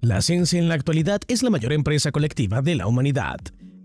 La ciencia en la actualidad es la mayor empresa colectiva de la humanidad.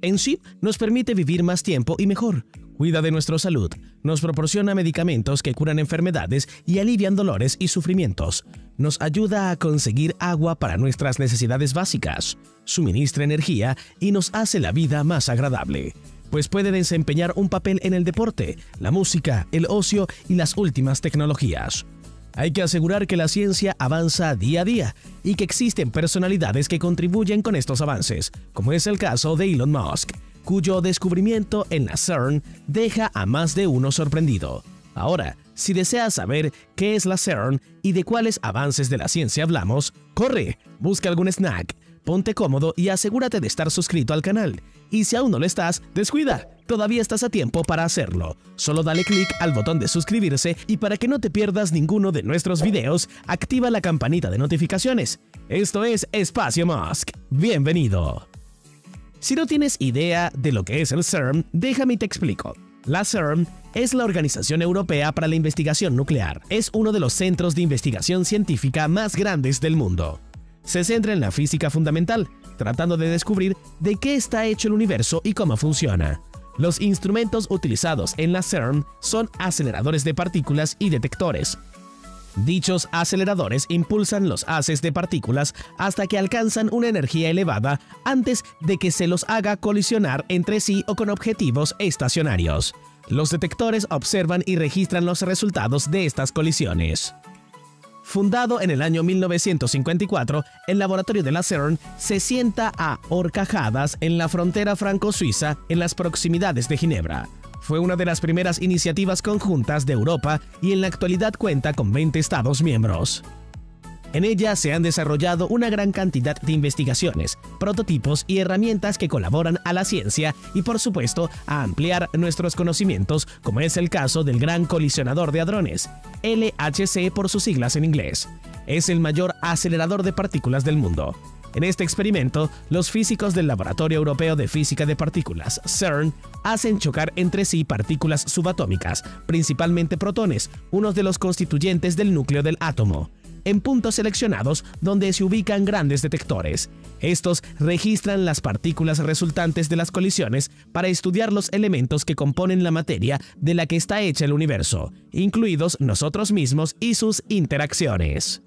En sí, nos permite vivir más tiempo y mejor, cuida de nuestra salud, nos proporciona medicamentos que curan enfermedades y alivian dolores y sufrimientos, nos ayuda a conseguir agua para nuestras necesidades básicas, suministra energía y nos hace la vida más agradable, pues puede desempeñar un papel en el deporte, la música, el ocio y las últimas tecnologías. Hay que asegurar que la ciencia avanza día a día y que existen personalidades que contribuyen con estos avances, como es el caso de Elon Musk, cuyo descubrimiento en la CERN deja a más de uno sorprendido. Ahora, si deseas saber qué es la CERN y de cuáles avances de la ciencia hablamos, corre, busca algún snack, ponte cómodo y asegúrate de estar suscrito al canal. Y si aún no lo estás, descuida, todavía estás a tiempo para hacerlo. Solo dale clic al botón de suscribirse y para que no te pierdas ninguno de nuestros videos, activa la campanita de notificaciones. Esto es Espacio Musk. Bienvenido. Si no tienes idea de lo que es el CERN, déjame te explico. La CERN es la Organización Europea para la Investigación Nuclear. Es uno de los centros de investigación científica más grandes del mundo se centra en la física fundamental, tratando de descubrir de qué está hecho el universo y cómo funciona. Los instrumentos utilizados en la CERN son aceleradores de partículas y detectores. Dichos aceleradores impulsan los haces de partículas hasta que alcanzan una energía elevada antes de que se los haga colisionar entre sí o con objetivos estacionarios. Los detectores observan y registran los resultados de estas colisiones. Fundado en el año 1954, el laboratorio de la CERN se sienta a horcajadas en la frontera franco-suiza en las proximidades de Ginebra. Fue una de las primeras iniciativas conjuntas de Europa y en la actualidad cuenta con 20 Estados miembros. En ella se han desarrollado una gran cantidad de investigaciones, prototipos y herramientas que colaboran a la ciencia y por supuesto a ampliar nuestros conocimientos, como es el caso del Gran Colisionador de Hadrones, LHC por sus siglas en inglés. Es el mayor acelerador de partículas del mundo. En este experimento, los físicos del Laboratorio Europeo de Física de Partículas, CERN, hacen chocar entre sí partículas subatómicas, principalmente protones, unos de los constituyentes del núcleo del átomo en puntos seleccionados donde se ubican grandes detectores. Estos registran las partículas resultantes de las colisiones para estudiar los elementos que componen la materia de la que está hecha el universo, incluidos nosotros mismos y sus interacciones.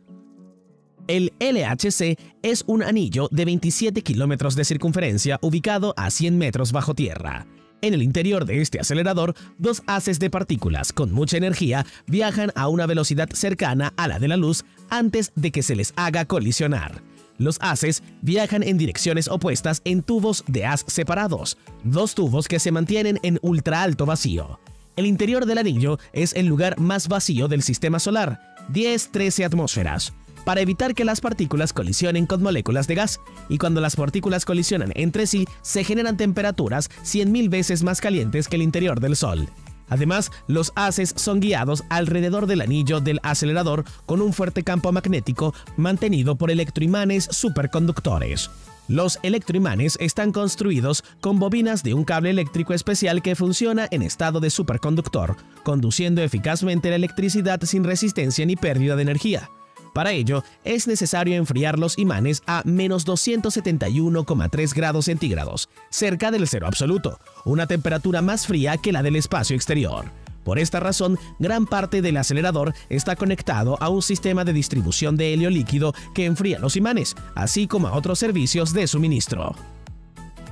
El LHC es un anillo de 27 kilómetros de circunferencia ubicado a 100 metros bajo tierra. En el interior de este acelerador, dos haces de partículas con mucha energía viajan a una velocidad cercana a la de la luz antes de que se les haga colisionar. Los haces viajan en direcciones opuestas en tubos de haz separados, dos tubos que se mantienen en ultra alto vacío. El interior del anillo es el lugar más vacío del sistema solar, 10-13 atmósferas para evitar que las partículas colisionen con moléculas de gas, y cuando las partículas colisionan entre sí, se generan temperaturas 100.000 veces más calientes que el interior del Sol. Además, los haces son guiados alrededor del anillo del acelerador con un fuerte campo magnético mantenido por electroimanes superconductores. Los electroimanes están construidos con bobinas de un cable eléctrico especial que funciona en estado de superconductor, conduciendo eficazmente la electricidad sin resistencia ni pérdida de energía. Para ello, es necesario enfriar los imanes a menos 271,3 grados centígrados, cerca del cero absoluto, una temperatura más fría que la del espacio exterior. Por esta razón, gran parte del acelerador está conectado a un sistema de distribución de helio líquido que enfría los imanes, así como a otros servicios de suministro.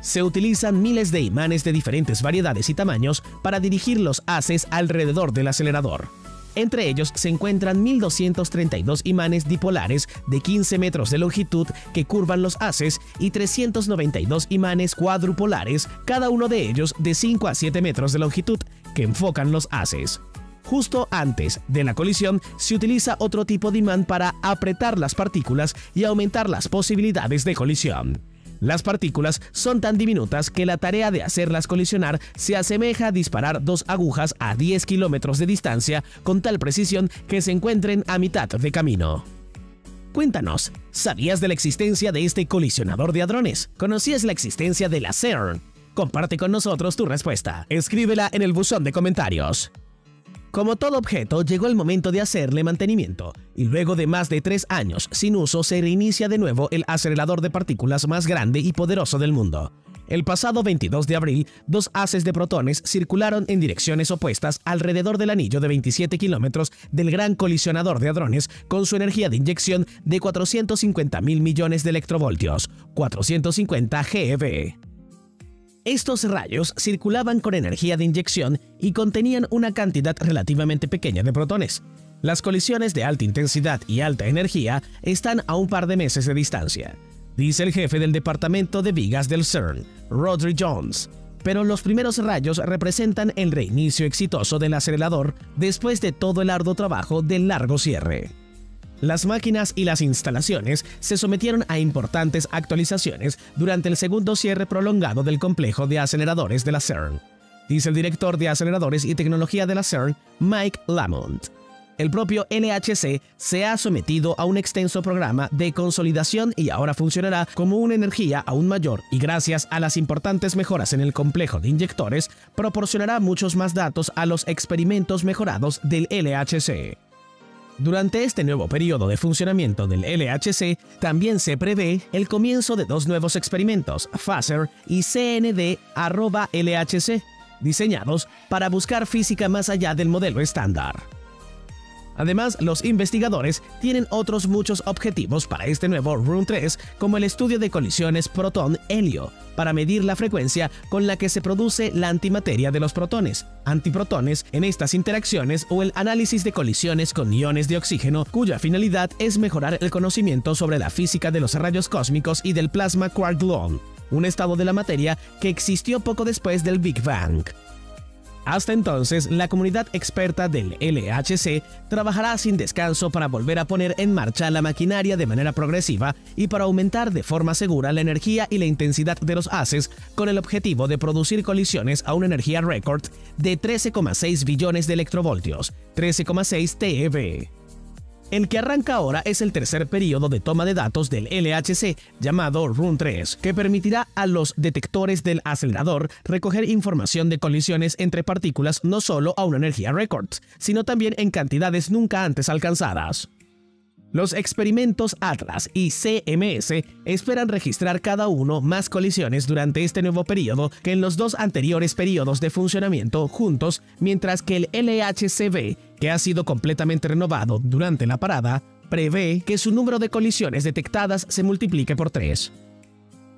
Se utilizan miles de imanes de diferentes variedades y tamaños para dirigir los haces alrededor del acelerador. Entre ellos se encuentran 1.232 imanes dipolares de 15 metros de longitud que curvan los haces y 392 imanes cuadrupolares, cada uno de ellos de 5 a 7 metros de longitud, que enfocan los haces. Justo antes de la colisión se utiliza otro tipo de imán para apretar las partículas y aumentar las posibilidades de colisión. Las partículas son tan diminutas que la tarea de hacerlas colisionar se asemeja a disparar dos agujas a 10 kilómetros de distancia con tal precisión que se encuentren a mitad de camino. Cuéntanos, ¿sabías de la existencia de este colisionador de hadrones? ¿Conocías la existencia de la CERN? Comparte con nosotros tu respuesta. Escríbela en el buzón de comentarios. Como todo objeto, llegó el momento de hacerle mantenimiento, y luego de más de tres años sin uso se reinicia de nuevo el acelerador de partículas más grande y poderoso del mundo. El pasado 22 de abril, dos haces de protones circularon en direcciones opuestas alrededor del anillo de 27 kilómetros del gran colisionador de hadrones con su energía de inyección de 450 mil millones de electrovoltios, 450 GeV. Estos rayos circulaban con energía de inyección y contenían una cantidad relativamente pequeña de protones. Las colisiones de alta intensidad y alta energía están a un par de meses de distancia, dice el jefe del departamento de vigas del CERN, Rodri Jones. Pero los primeros rayos representan el reinicio exitoso del acelerador después de todo el arduo trabajo del largo cierre. Las máquinas y las instalaciones se sometieron a importantes actualizaciones durante el segundo cierre prolongado del complejo de aceleradores de la CERN, dice el director de aceleradores y tecnología de la CERN, Mike Lamont. El propio LHC se ha sometido a un extenso programa de consolidación y ahora funcionará como una energía aún mayor y gracias a las importantes mejoras en el complejo de inyectores, proporcionará muchos más datos a los experimentos mejorados del LHC. Durante este nuevo periodo de funcionamiento del LHC, también se prevé el comienzo de dos nuevos experimentos, FASER y CND-LHC, diseñados para buscar física más allá del modelo estándar. Además, los investigadores tienen otros muchos objetivos para este nuevo Room 3, como el estudio de colisiones protón-helio, para medir la frecuencia con la que se produce la antimateria de los protones, antiprotones en estas interacciones o el análisis de colisiones con iones de oxígeno, cuya finalidad es mejorar el conocimiento sobre la física de los rayos cósmicos y del plasma quark-gluon, un estado de la materia que existió poco después del Big Bang. Hasta entonces, la comunidad experta del LHC trabajará sin descanso para volver a poner en marcha la maquinaria de manera progresiva y para aumentar de forma segura la energía y la intensidad de los haces con el objetivo de producir colisiones a una energía récord de 13,6 billones de electrovoltios, 13,6 TeV. El que arranca ahora es el tercer periodo de toma de datos del LHC, llamado Run 3, que permitirá a los detectores del acelerador recoger información de colisiones entre partículas no solo a una energía récord, sino también en cantidades nunca antes alcanzadas. Los experimentos Atlas y CMS esperan registrar cada uno más colisiones durante este nuevo periodo que en los dos anteriores periodos de funcionamiento juntos, mientras que el LHCb, que ha sido completamente renovado durante la parada, prevé que su número de colisiones detectadas se multiplique por 3.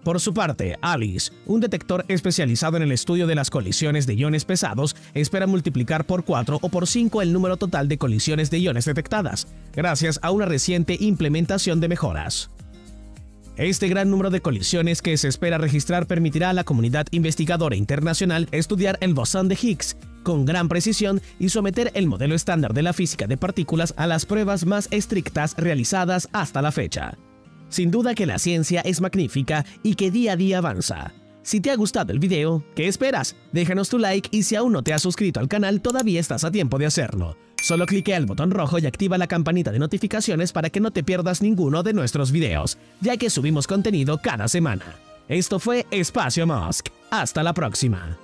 Por su parte, ALICE, un detector especializado en el estudio de las colisiones de iones pesados, espera multiplicar por 4 o por 5 el número total de colisiones de iones detectadas, gracias a una reciente implementación de mejoras. Este gran número de colisiones que se espera registrar permitirá a la comunidad investigadora internacional estudiar el bosón de Higgs con gran precisión y someter el modelo estándar de la física de partículas a las pruebas más estrictas realizadas hasta la fecha. Sin duda que la ciencia es magnífica y que día a día avanza. Si te ha gustado el video, ¿qué esperas? Déjanos tu like y si aún no te has suscrito al canal todavía estás a tiempo de hacerlo. Solo clique al botón rojo y activa la campanita de notificaciones para que no te pierdas ninguno de nuestros videos, ya que subimos contenido cada semana. Esto fue Espacio Mosque. Hasta la próxima.